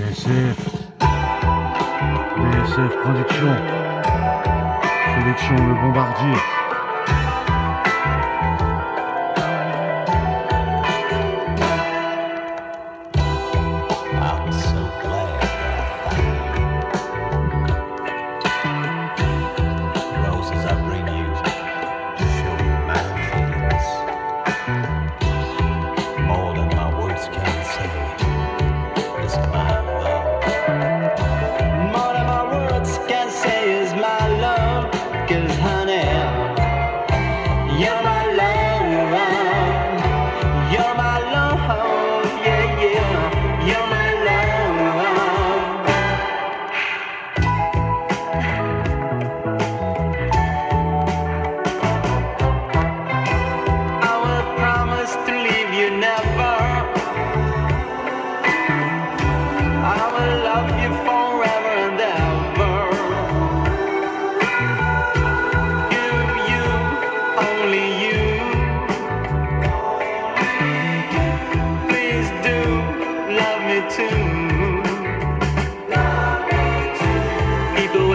BSF. BSF Production. Sélection Le Bombardier. down you're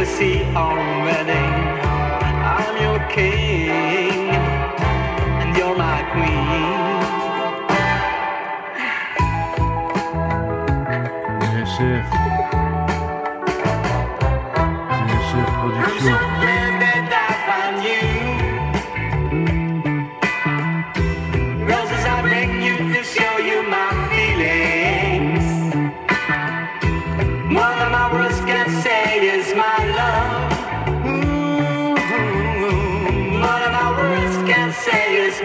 See on wedding. I'm your king, and you're my queen. BSF. BSF Production.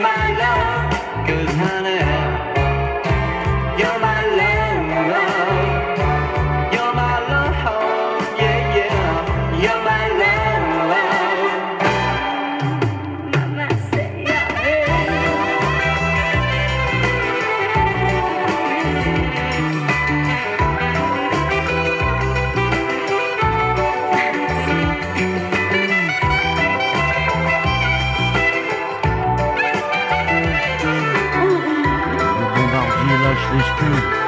my is true.